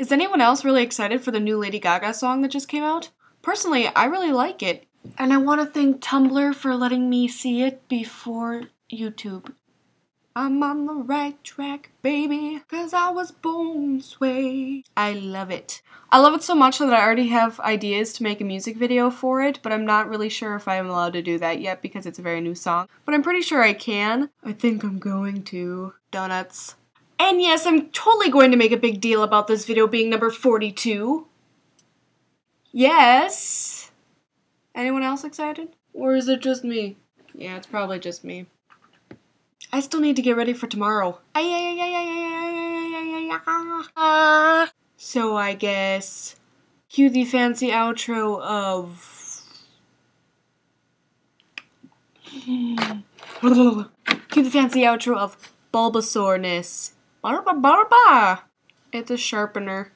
Is anyone else really excited for the new Lady Gaga song that just came out? Personally, I really like it. And I want to thank Tumblr for letting me see it before YouTube. I'm on the right track, baby, cause I was born this way. I love it. I love it so much that I already have ideas to make a music video for it, but I'm not really sure if I'm allowed to do that yet because it's a very new song. But I'm pretty sure I can. I think I'm going to. Donuts. And yes, I'm totally going to make a big deal about this video being number 42. Yes. Anyone else excited? Or is it just me? Yeah, it's probably just me. I still need to get ready for tomorrow. So I guess cue the fancy outro of cue the fancy outro of Bulbasaurness. It's a sharpener.